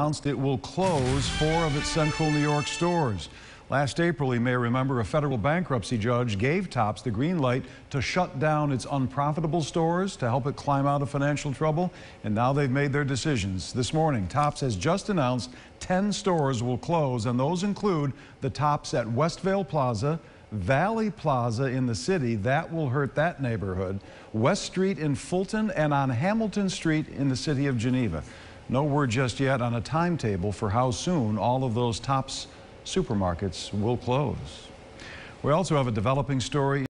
announced it will close four of its central New York stores. Last April, you may remember, a federal bankruptcy judge gave Tops the green light to shut down its unprofitable stores to help it climb out of financial trouble, and now they've made their decisions. This morning, Tops has just announced 10 stores will close, and those include the Tops at Westvale Plaza, Valley Plaza in the city, that will hurt that neighborhood, West Street in Fulton, and on Hamilton Street in the city of Geneva. No word just yet on a timetable for how soon all of those Tops supermarkets will close. We also have a developing story